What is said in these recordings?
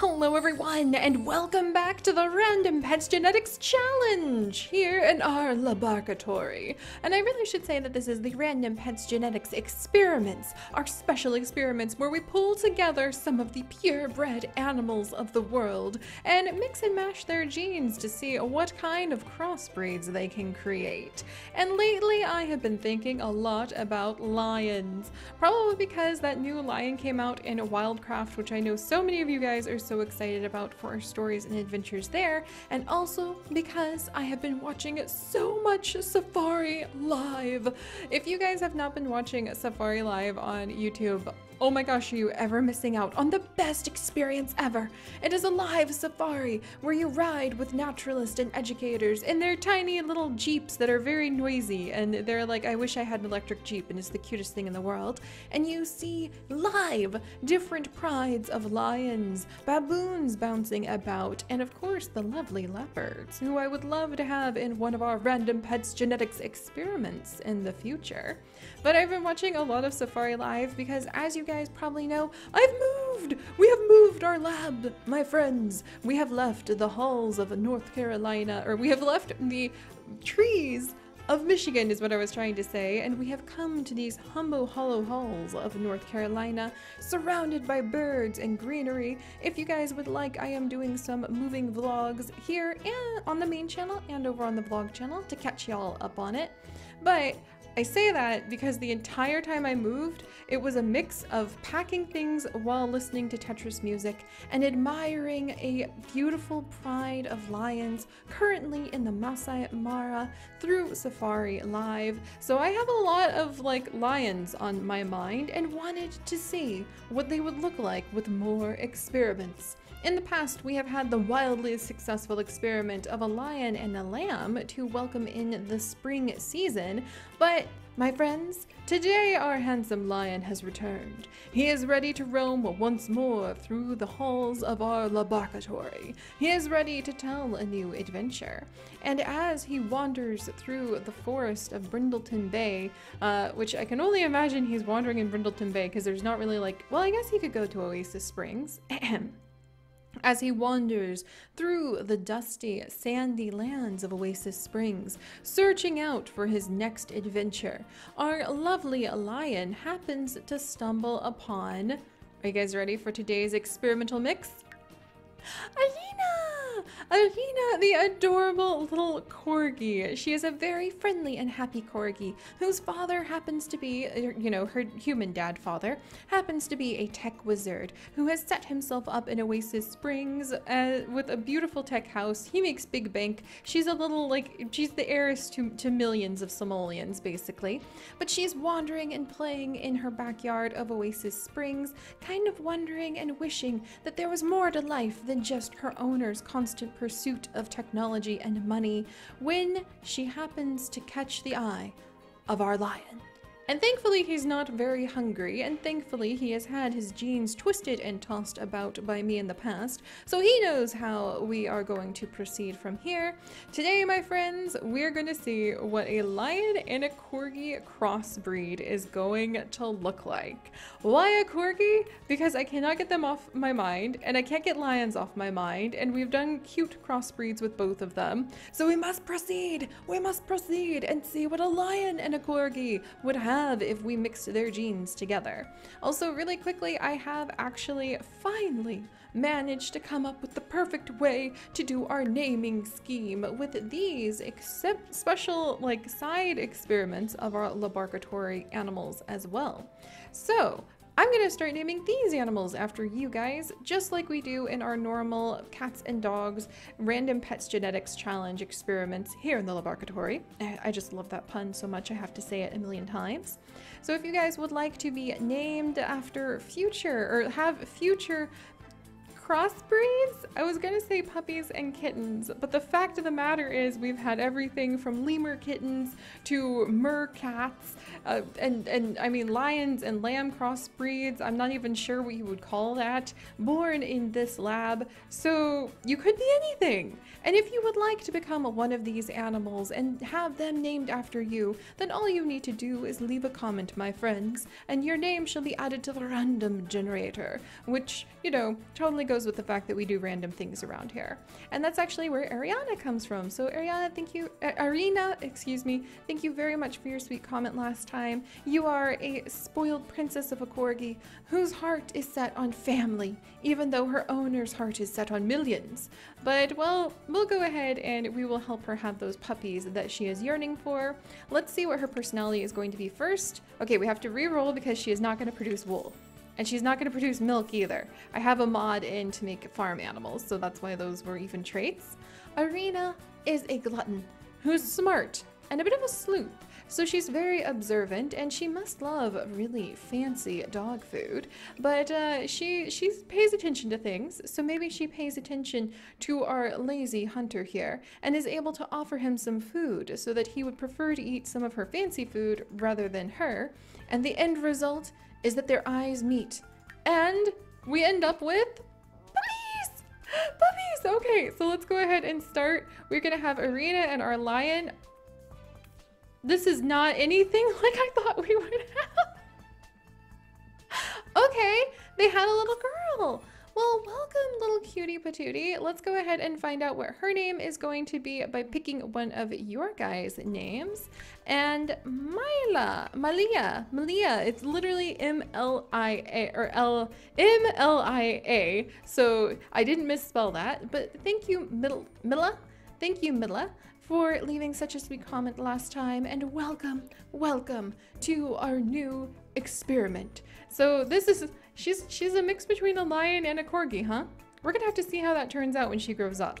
Hello everyone and welcome back to the Random Pets Genetics Challenge here in our laboratory. And I really should say that this is the Random Pets Genetics Experiments, our special experiments where we pull together some of the purebred animals of the world and mix and mash their genes to see what kind of crossbreeds they can create. And lately I have been thinking a lot about lions, probably because that new lion came out in Wildcross which I know so many of you guys are so excited about for our stories and adventures there, and also because I have been watching so much Safari Live. If you guys have not been watching Safari Live on YouTube, Oh my gosh, are you ever missing out on the best experience ever? It is a live safari where you ride with naturalists and educators in their tiny little jeeps that are very noisy and they're like, I wish I had an electric jeep and it's the cutest thing in the world. And you see live different prides of lions, baboons bouncing about, and of course the lovely leopards, who I would love to have in one of our random pets genetics experiments in the future. But I've been watching a lot of Safari Live because as you guys probably know, I've moved! We have moved our lab, my friends! We have left the halls of North Carolina, or we have left the trees of Michigan is what I was trying to say, and we have come to these humble hollow halls of North Carolina, surrounded by birds and greenery. If you guys would like, I am doing some moving vlogs here and on the main channel and over on the vlog channel to catch y'all up on it. But I say that because the entire time I moved, it was a mix of packing things while listening to Tetris music and admiring a beautiful pride of lions currently in the Masai Mara through Safari Live. So I have a lot of like lions on my mind and wanted to see what they would look like with more experiments. In the past, we have had the wildly successful experiment of a lion and a lamb to welcome in the spring season, but my friends, today our handsome lion has returned. He is ready to roam once more through the halls of our laboratory. He is ready to tell a new adventure. And as he wanders through the forest of Brindleton Bay, uh, which I can only imagine he's wandering in Brindleton Bay because there's not really like, well, I guess he could go to Oasis Springs. as he wanders through the dusty, sandy lands of Oasis Springs, searching out for his next adventure, our lovely lion happens to stumble upon. Are you guys ready for today's experimental mix? Alina! Alina, the adorable little corgi. She is a very friendly and happy corgi whose father happens to be, you know, her human dad father, happens to be a tech wizard who has set himself up in Oasis Springs uh, with a beautiful tech house. He makes big bank. She's a little like, she's the heiress to, to millions of simoleons, basically. But she's wandering and playing in her backyard of Oasis Springs, kind of wondering and wishing that there was more to life than just her owner's constant pursuit of technology and money when she happens to catch the eye of our lion. And thankfully, he's not very hungry, and thankfully, he has had his genes twisted and tossed about by me in the past, so he knows how we are going to proceed from here. Today, my friends, we're going to see what a lion and a corgi crossbreed is going to look like. Why a corgi? Because I cannot get them off my mind, and I can't get lions off my mind, and we've done cute crossbreeds with both of them, so we must proceed! We must proceed and see what a lion and a corgi would have if we mixed their genes together. Also, really quickly, I have actually finally managed to come up with the perfect way to do our naming scheme with these except special like side experiments of our laboratory animals as well. So I'm gonna start naming these animals after you guys, just like we do in our normal cats and dogs random pets genetics challenge experiments here in the laboratory. I just love that pun so much I have to say it a million times. So if you guys would like to be named after future or have future crossbreeds? I was gonna say puppies and kittens, but the fact of the matter is we've had everything from lemur kittens to meerkats, uh, and, and I mean lions and lamb crossbreeds, I'm not even sure what you would call that, born in this lab, so you could be anything. And if you would like to become one of these animals and have them named after you, then all you need to do is leave a comment, my friends, and your name shall be added to the random generator, which, you know, totally goes with the fact that we do random things around here. And that's actually where Ariana comes from. So Ariana, thank you, uh, Arena, excuse me, thank you very much for your sweet comment last time. You are a spoiled princess of a corgi whose heart is set on family, even though her owner's heart is set on millions. But well, we'll go ahead and we will help her have those puppies that she is yearning for. Let's see what her personality is going to be first. Okay, we have to re-roll because she is not going to produce wool. And she's not going to produce milk either. I have a mod in to make farm animals, so that's why those were even traits. Arena is a glutton who's smart and a bit of a sleuth. So she's very observant and she must love really fancy dog food, but uh, she she pays attention to things. So maybe she pays attention to our lazy hunter here and is able to offer him some food so that he would prefer to eat some of her fancy food rather than her. And the end result is that their eyes meet. And we end up with puppies! Puppies! Okay, so let's go ahead and start. We're gonna have Arena and our lion. This is not anything like I thought we would have. okay, they had a little girl. Well, welcome, little cutie patootie. Let's go ahead and find out what her name is going to be by picking one of your guys' names. And Mila, Malia, Malia, it's literally M-L-I-A, or L, M-L-I-A. So I didn't misspell that, but thank you, Mil Mila. Thank you, Mila for leaving such a sweet comment last time and welcome, welcome to our new experiment. So this is She's she's a mix between a lion and a corgi, huh? We're gonna have to see how that turns out when she grows up.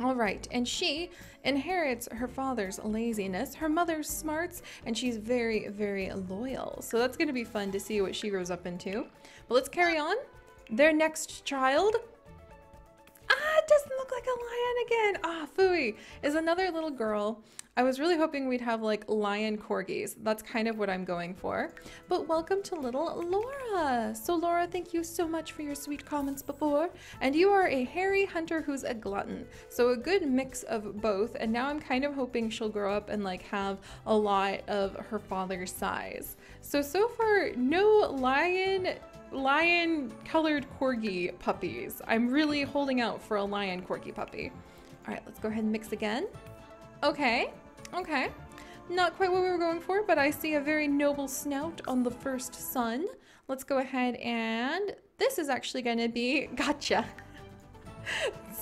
All right, and she inherits her father's laziness, her mother's smarts, and she's very, very loyal. So that's gonna be fun to see what she grows up into. But let's carry on. Their next child doesn't look like a lion again. Ah, Fooey is another little girl. I was really hoping we'd have like lion corgis. That's kind of what I'm going for. But welcome to little Laura. So Laura, thank you so much for your sweet comments before. And you are a hairy hunter who's a glutton. So a good mix of both. And now I'm kind of hoping she'll grow up and like have a lot of her father's size. So, so far, no lion lion colored corgi puppies. I'm really holding out for a lion corgi puppy. All right, let's go ahead and mix again. Okay, okay. Not quite what we were going for, but I see a very noble snout on the first sun. Let's go ahead and this is actually gonna be gotcha.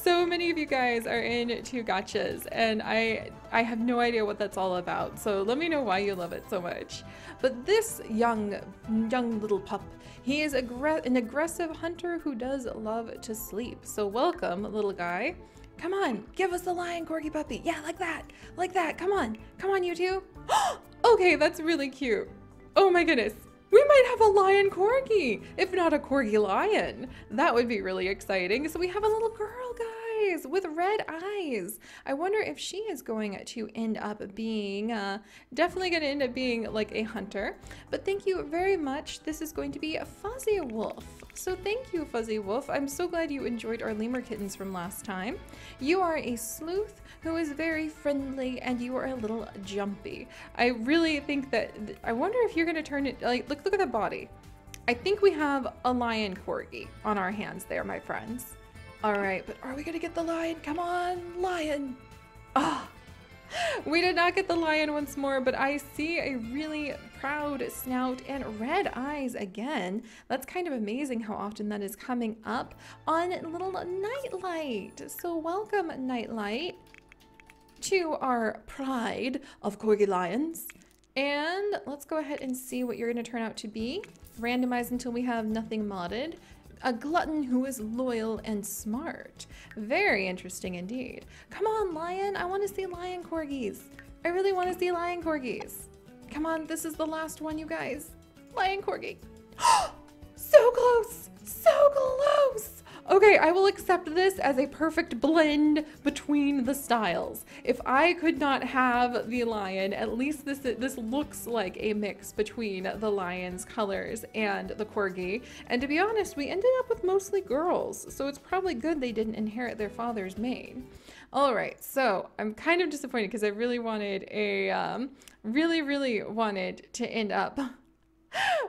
So many of you guys are into gachas and I I have no idea what that's all about. So let me know why you love it so much. But this young young little pup he is an aggressive hunter who does love to sleep. So welcome, little guy. Come on, give us the lion corgi puppy. Yeah, like that, like that. Come on, come on, you two. okay, that's really cute. Oh my goodness. We might have a lion corgi, if not a corgi lion. That would be really exciting. So we have a little girl, guys eyes with red eyes. I wonder if she is going to end up being, uh, definitely going to end up being like a hunter. But thank you very much. This is going to be a Fuzzy Wolf. So thank you, Fuzzy Wolf. I'm so glad you enjoyed our lemur kittens from last time. You are a sleuth who is very friendly and you are a little jumpy. I really think that, I wonder if you're going to turn it, like, look, look at the body. I think we have a lion corgi on our hands there, my friends. All right, but are we gonna get the lion? Come on, lion. Ah, oh, we did not get the lion once more, but I see a really proud snout and red eyes again. That's kind of amazing how often that is coming up on little Nightlight. So welcome, Nightlight, to our pride of Corgi Lions. And let's go ahead and see what you're gonna turn out to be. Randomize until we have nothing modded a glutton who is loyal and smart. Very interesting indeed. Come on, lion. I want to see lion corgis. I really want to see lion corgis. Come on, this is the last one, you guys. Lion corgi. so close. So close. Okay, I will accept this as a perfect blend between the styles. If I could not have the lion, at least this this looks like a mix between the lion's colors and the corgi. And to be honest, we ended up with mostly girls, so it's probably good they didn't inherit their father's mane. All right, so I'm kind of disappointed because I really wanted a, um, really, really wanted to end up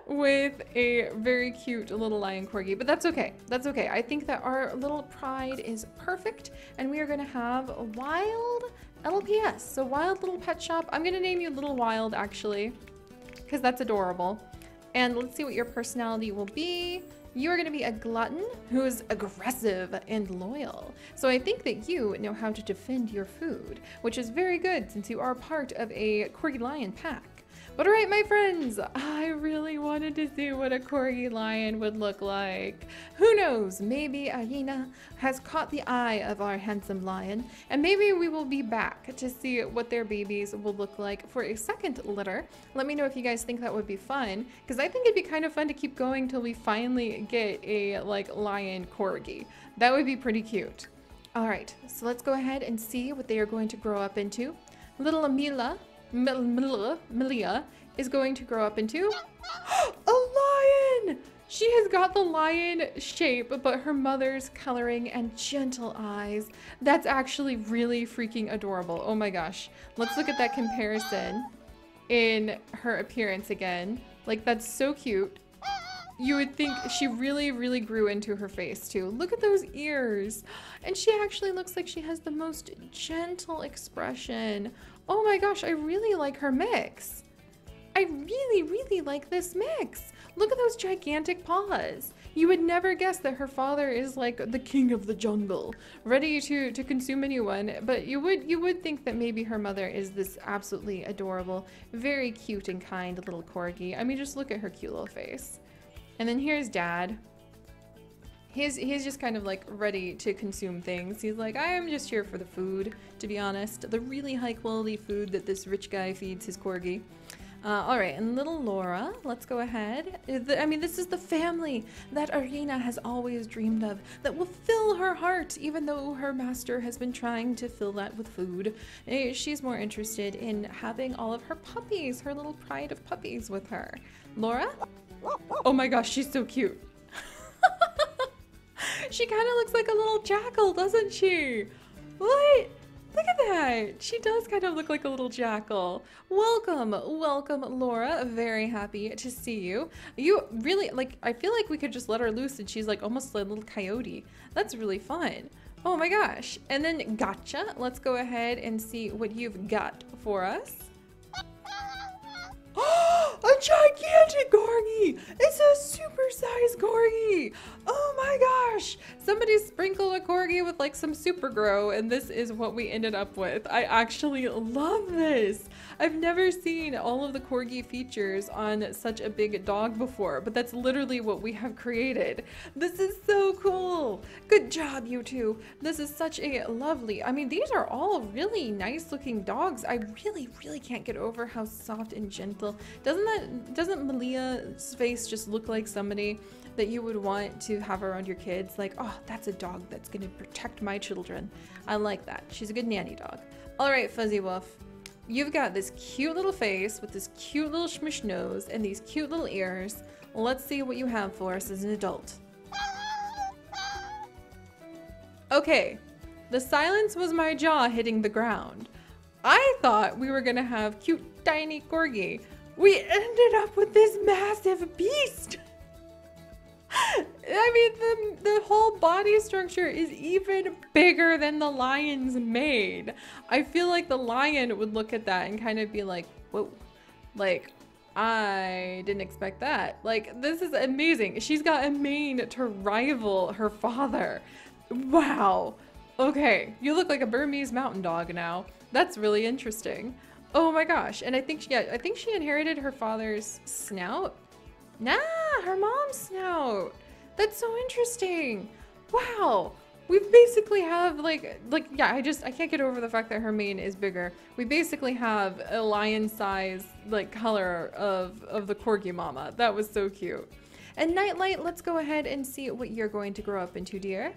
with a very cute little lion corgi, but that's okay. That's okay. I think that our little pride is perfect and we are gonna have a wild LPS. So wild little pet shop. I'm gonna name you Little Wild actually, because that's adorable. And let's see what your personality will be. You are going to be a glutton who is aggressive and loyal. So I think that you know how to defend your food, which is very good since you are part of a Corgi Lion pack. But alright, my friends, I really wanted to see what a corgi lion would look like. Who knows, maybe Aina has caught the eye of our handsome lion, and maybe we will be back to see what their babies will look like for a second litter. Let me know if you guys think that would be fun, because I think it'd be kind of fun to keep going till we finally get a like lion corgi. That would be pretty cute. Alright, so let's go ahead and see what they are going to grow up into. Little Amila Milia is going to grow up into a lion! She has got the lion shape, but her mother's coloring and gentle eyes. That's actually really freaking adorable. Oh my gosh. Let's look at that comparison in her appearance again. Like, that's so cute. You would think she really, really grew into her face too. Look at those ears. And she actually looks like she has the most gentle expression. Oh my gosh, I really like her mix. I really, really like this mix. Look at those gigantic paws. You would never guess that her father is like the king of the jungle, ready to, to consume anyone. But you would you would think that maybe her mother is this absolutely adorable, very cute and kind little corgi. I mean, just look at her cute little face. And then here's dad. He's, he's just kind of like ready to consume things. He's like, I am just here for the food, to be honest. The really high quality food that this rich guy feeds his corgi. Uh, all right, and little Laura, let's go ahead. I mean, this is the family that Arena has always dreamed of, that will fill her heart, even though her master has been trying to fill that with food. Eh, she's more interested in having all of her puppies, her little pride of puppies with her. Laura? Oh my gosh, she's so cute. she kind of looks like a little jackal, doesn't she? What? Look at that. She does kind of look like a little jackal. Welcome, welcome, Laura. Very happy to see you. You really, like, I feel like we could just let her loose and she's like almost like a little coyote. That's really fun. Oh my gosh. And then gotcha. Let's go ahead and see what you've got for us. a gigantic corgi! It's a super-sized corgi! Oh my gosh! Somebody sprinkled a corgi with like some super grow and this is what we ended up with. I actually love this! I've never seen all of the corgi features on such a big dog before, but that's literally what we have created. This is so cool! Good job, you two! This is such a lovely, I mean, these are all really nice looking dogs. I really, really can't get over how soft and gentle. Doesn't that, doesn't Malia's face just look like somebody that you would want to have around your kids? Like, oh, that's a dog that's gonna protect my children. I like that. She's a good nanny dog. All right, Fuzzy Wolf. You've got this cute little face with this cute little smush nose and these cute little ears. Let's see what you have for us as an adult. Okay, the silence was my jaw hitting the ground. I thought we were gonna have cute tiny corgi. We ended up with this massive beast. I mean, the, the whole body structure is even bigger than the lion's mane. I feel like the lion would look at that and kind of be like, whoa, like, I didn't expect that. Like, this is amazing. She's got a mane to rival her father. Wow. Okay, you look like a Bernese mountain dog now. That's really interesting. Oh my gosh. And I think, she, yeah, I think she inherited her father's snout. Nah, her mom's snout. That's so interesting. Wow. We basically have like, like, yeah, I just, I can't get over the fact that her mane is bigger. We basically have a lion size, like, color of, of the Corgi mama. That was so cute. And Nightlight, let's go ahead and see what you're going to grow up into, dear.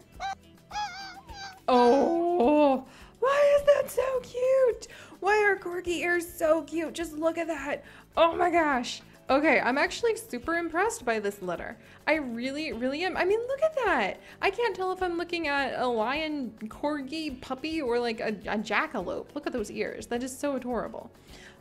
Oh, why is that so cute? Why are Corgi ears so cute? Just look at that. Oh my gosh. Okay, I'm actually super impressed by this letter. I really, really am. I mean, look at that. I can't tell if I'm looking at a lion corgi puppy or like a, a jackalope. Look at those ears. That is so adorable.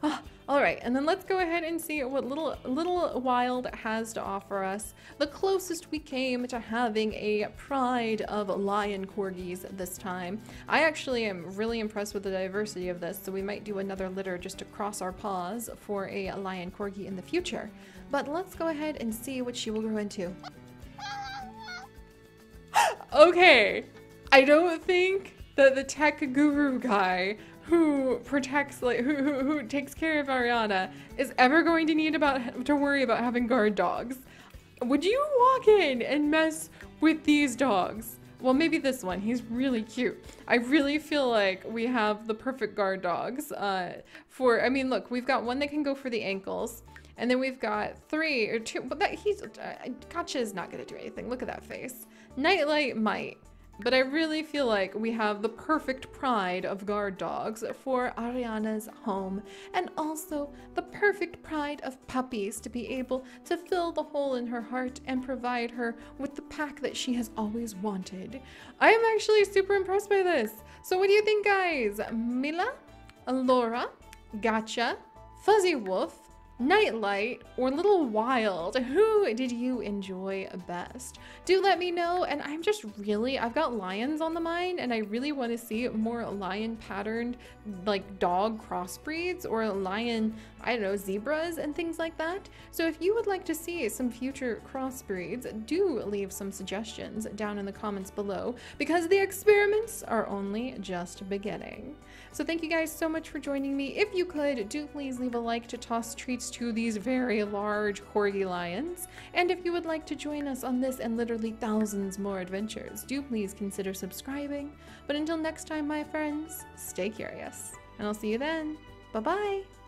Ah, all right, and then let's go ahead and see what little little wild has to offer us. The closest we came to having a pride of lion corgis this time. I actually am really impressed with the diversity of this, so we might do another litter just to cross our paws for a lion corgi in the future. But let's go ahead and see what she will grow into. okay, I don't think that the tech guru guy who protects like who, who, who takes care of Ariana is ever going to need about to worry about having guard dogs. Would you walk in and mess with these dogs? Well, maybe this one. He's really cute. I really feel like we have the perfect guard dogs uh, for, I mean, look, we've got one that can go for the ankles. And then we've got three or two, but that he's, uh, Gotcha is not gonna do anything. Look at that face. Nightlight might. But I really feel like we have the perfect pride of guard dogs for Ariana's home, and also the perfect pride of puppies to be able to fill the hole in her heart and provide her with the pack that she has always wanted. I am actually super impressed by this. So what do you think, guys? Mila, Laura, Gotcha, Fuzzy Wolf, Nightlight, or Little Wild, who did you enjoy best? Do let me know, and I'm just really, I've got lions on the mind, and I really want to see more lion patterned, like dog crossbreeds, or lion, I don't know, zebras and things like that. So if you would like to see some future crossbreeds, do leave some suggestions down in the comments below, because the experiments are only just beginning. So thank you guys so much for joining me. If you could, do please leave a like to toss treats to these very large corgi lions. And if you would like to join us on this and literally thousands more adventures, do please consider subscribing. But until next time, my friends, stay curious. And I'll see you then. Bye-bye.